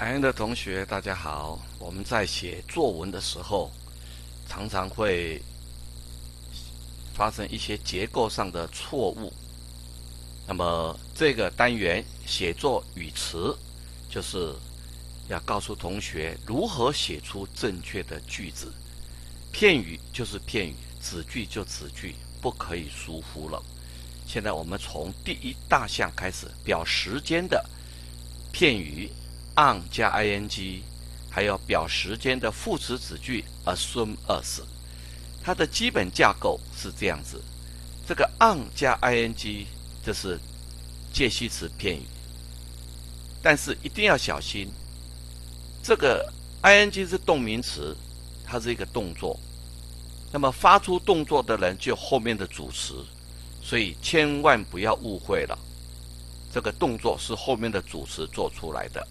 安的同学，大家好。我们在写作文的时候，常常会发生一些结构上的错误。那么，这个单元写作语词，就是要告诉同学如何写出正确的句子。片语就是片语，子句就子句，不可以疏忽了。现在我们从第一大项开始，表时间的片语。On 加 ing，还有表时间的副词子句 assume us，它的基本架构是这样子。这个 on 加 ing 这是介系词片语，但是一定要小心，这个 ing 是动名词，它是一个动作。那么发出动作的人就后面的主词，所以千万不要误会了，这个动作是后面的主词做出来的。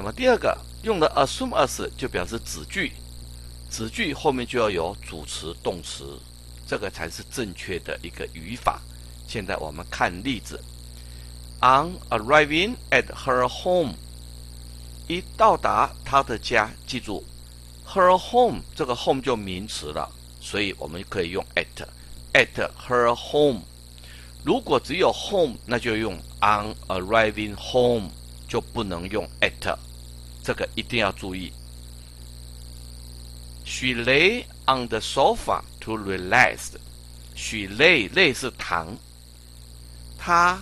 那么第二个用的 assume as 就表示子句，子句后面就要有主词动词，这个才是正确的一个语法。现在我们看例子：On arriving at her home，一到达她的家，记住，her home 这个 home 就名词了，所以我们可以用 at at her home。如果只有 home，那就用 on arriving home，就不能用 at。这个一定要注意。She lay on the sofa to relax. She lay lay 是躺。她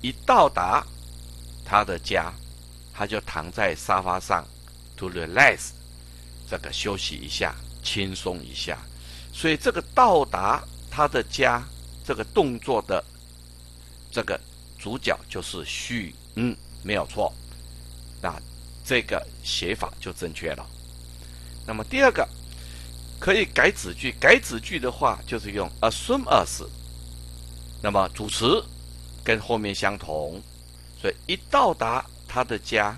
一到达她的家，她就躺在沙发上 to relax，这个休息一下，轻松一下。所以这个到达她的家这个动作的这个主角就是许嗯，没有错。那。这个写法就正确了。那么第二个可以改子句，改子句的话就是用 assume as。那么主词跟后面相同，所以一到达他的家，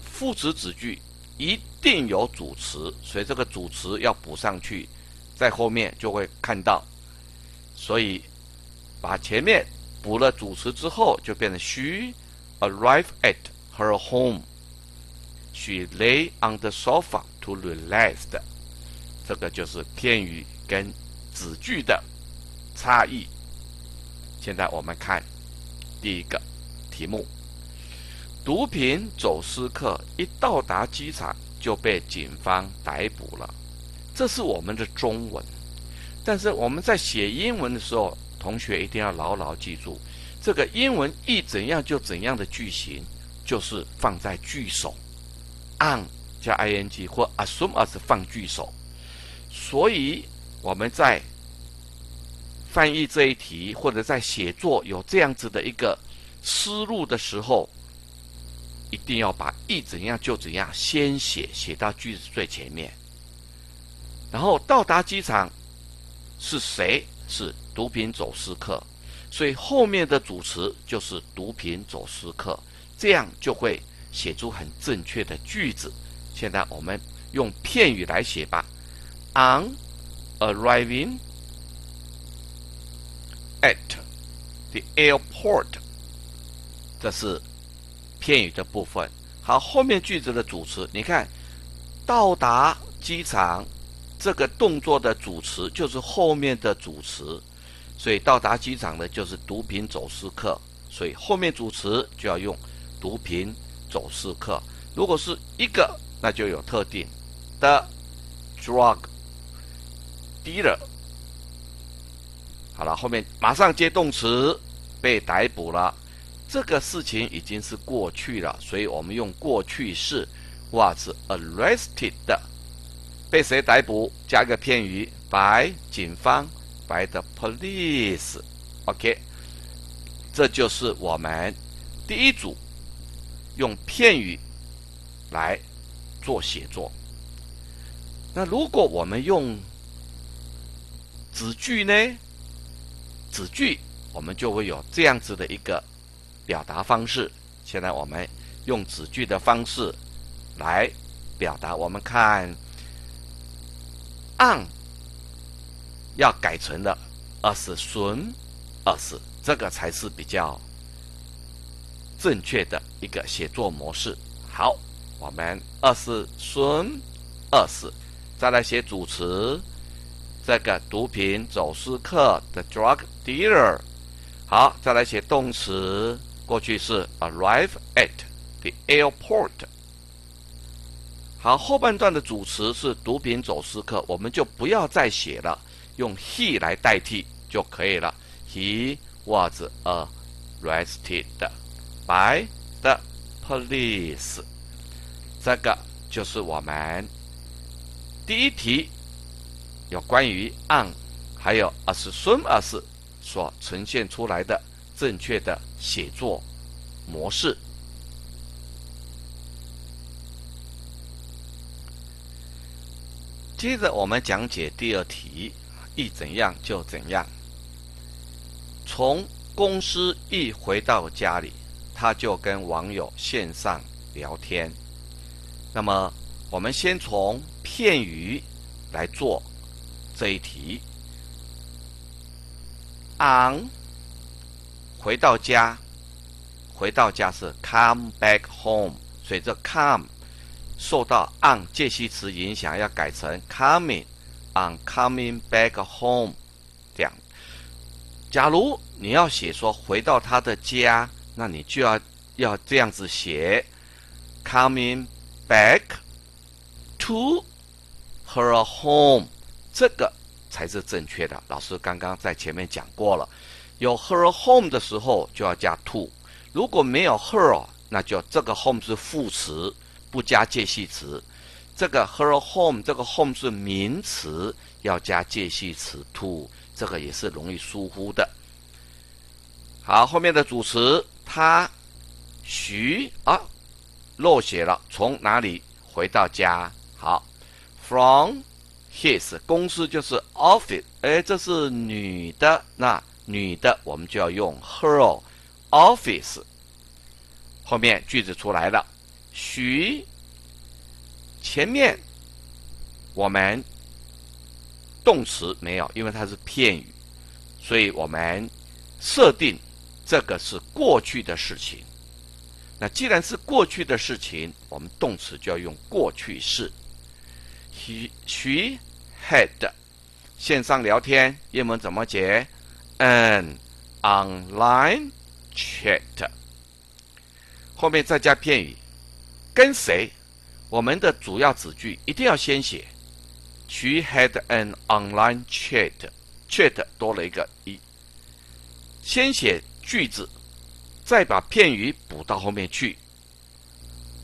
副词子句一定有主词，所以这个主词要补上去，在后面就会看到。所以把前面补了主词之后，就变成 she arrive at her home。She lay on the sofa to relax。这个就是片语跟子句的差异。现在我们看第一个题目：毒品走私客一到达机场就被警方逮捕了。这是我们的中文，但是我们在写英文的时候，同学一定要牢牢记住，这个英文一怎样就怎样的句型，就是放在句首。On 加 ing 或 assume as 放句首，所以我们在翻译这一题或者在写作有这样子的一个思路的时候，一定要把一怎样就怎样先写，写到句子最前面。然后到达机场是谁？是毒品走私客，所以后面的主词就是毒品走私客，这样就会。写出很正确的句子。现在我们用片语来写吧。On arriving at the airport，这是片语的部分。好，后面句子的主词，你看，到达机场这个动作的主词就是后面的主词，所以到达机场的就是毒品走私客，所以后面主词就要用毒品。走私客，如果是一个，那就有特定的 drug dealer。好了，后面马上接动词，被逮捕了。这个事情已经是过去了，所以我们用过去式，was arrested，被谁逮捕？加个片语，by 警方，by the police。OK，这就是我们第一组。用片语来做写作。那如果我们用子句呢？子句我们就会有这样子的一个表达方式。现在我们用子句的方式来表达。我们看，on 要改成了 as soon as，这个才是比较。正确的一个写作模式。好，我们二是孙二是，再来写主词，这个毒品走私客的 drug dealer。好，再来写动词，过去式 arrive at the airport。好，后半段的主词是毒品走私客，我们就不要再写了，用 he 来代替就可以了。He was arrested by the police。这个就是我们第一题有关于 on 还有 as soon as。所呈现出来的正确的写作模式。接着我们讲解第二题，一怎样就怎样。从公司一回到家里，他就跟网友线上聊天。那么，我们先从片语来做这一题。on 回到家，回到家是 come back home，所以这 come 受到 on 介系词影响，要改成 coming，on coming back home 这样。假如你要写说回到他的家，那你就要要这样子写 coming back to her home，这个。才是正确的。老师刚刚在前面讲过了，有 her home 的时候就要加 to，如果没有 her，那就这个 home 是副词，不加介系词。这个 her home 这个 home 是名词，要加介系词 to，这个也是容易疏忽的。好，后面的主词他徐啊漏写了，从哪里回到家？好，from。His 公司就是 office，哎，这是女的，那女的我们就要用 her office。后面句子出来了，徐前面我们动词没有，因为它是片语，所以我们设定这个是过去的事情。那既然是过去的事情，我们动词就要用过去式。She she had 线上聊天，英文怎么解？An online chat。后面再加片语，跟谁？我们的主要子句一定要先写。She had an online chat。chat 多了一个一，先写句子，再把片语补到后面去。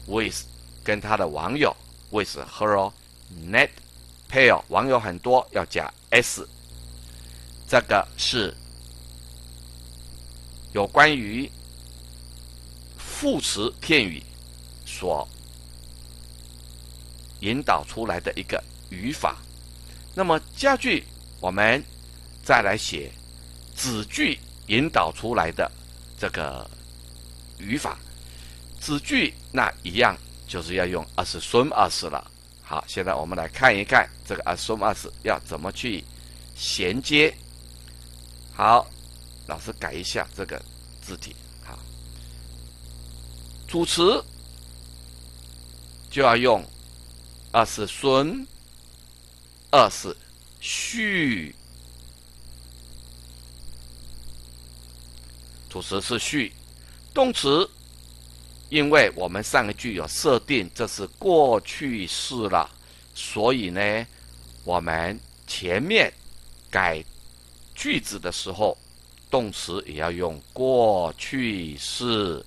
With 跟他的网友，with her net。pair 网友很多，要加 s。这个是有关于副词片语所引导出来的一个语法。那么家具，我们再来写子句引导出来的这个语法。子句那一样就是要用 as soon as 了。好，现在我们来看一看这个 as soon as 要怎么去衔接。好，老师改一下这个字体。好，主词就要用 as soon as 续，主词是续，动词。因为我们上一句有设定，这是过去式了，所以呢，我们前面改句子的时候，动词也要用过去式，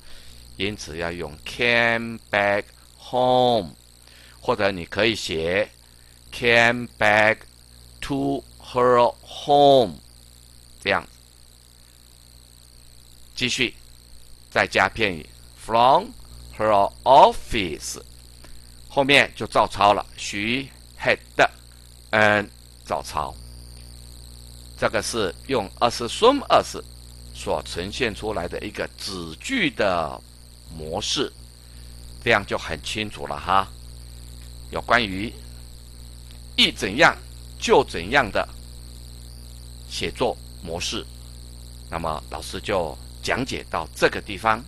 因此要用 came back home，或者你可以写 came back to her home，这样，继续再加片语。From her office，后面就照抄了。She had an 照抄，这个是用 as soon as 所呈现出来的一个子句的模式，这样就很清楚了哈。有关于一怎样就怎样的写作模式，那么老师就讲解到这个地方。